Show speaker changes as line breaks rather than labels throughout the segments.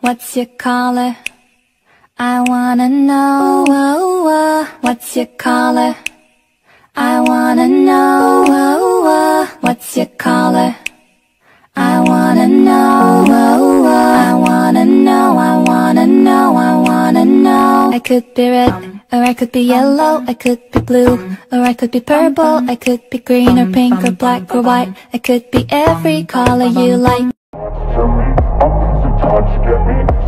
What's your color? I wanna know. Oh, oh, What's your color? I wanna know. Oh, oh, What's your color? I wanna know. Oh, oh, I wanna know. I wanna know. I wanna know. I could be red. Or I could be yellow, I could be blue Or I could be purple, I could be green or pink or black or white I could be every color you like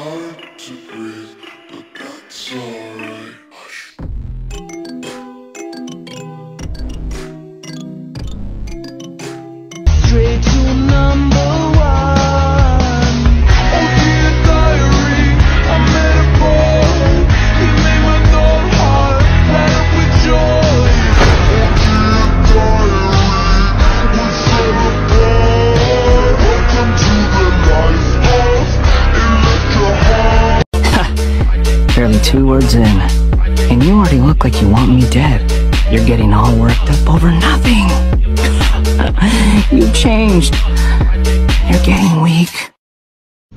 to
breathe, but that's alright.
Straight to number
two words in, and you already look like you want me dead. You're getting all worked up over nothing. you changed. You're getting weak.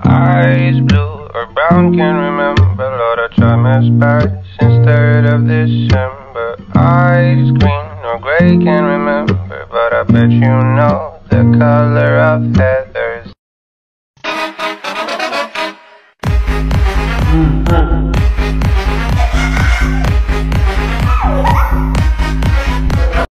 Eyes blue or brown, can't remember. Lord, I try my best since 3rd of December. Eyes green or gray, can't remember. But I bet you know the color of feathers. Mm-hmm.